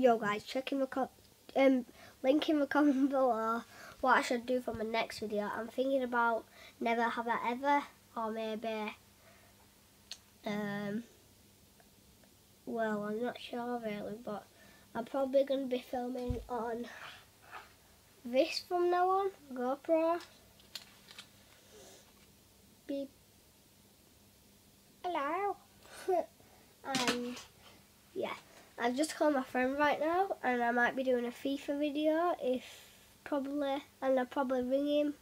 yo guys, check in the um, link in the comment below what I should do for my next video. I'm thinking about Never Have I Ever, or maybe, um, well, I'm not sure really, but I'm probably going to be filming on this from now on, GoPro. I've just called my friend right now, and I might be doing a FIFA video if probably, and I'll probably ring him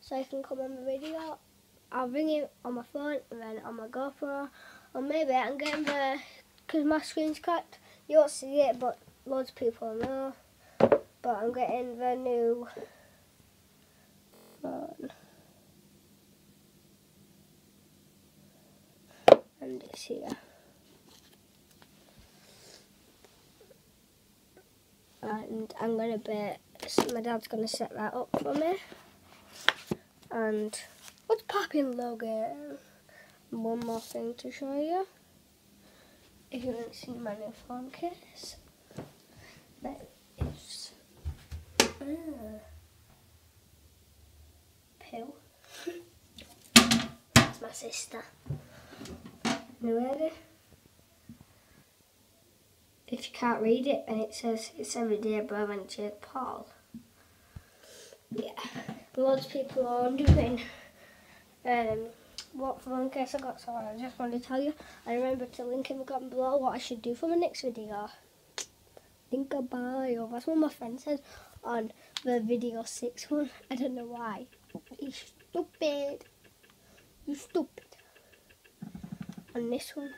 so he can come on the video. I'll ring him on my phone and then on my GoPro, or maybe I'm getting the because my screen's cracked. You won't see it, but loads of people know. But I'm getting the new phone. And it's here. And I'm gonna be, my dad's gonna set that up for me. And what's popping Logan? One more thing to show you. If you haven't seen my new phone case, that is uh, pill. That's my sister. You ready? If you can't read it, and it says it's every day brother and Jake Paul. Yeah, loads of people are wondering um, what case I got, so I just wanted to tell you. I remember to link in the comment below what I should do for my next video. Think about it. That's what my friend said on the video six one. I don't know why. You stupid. You stupid. On this one.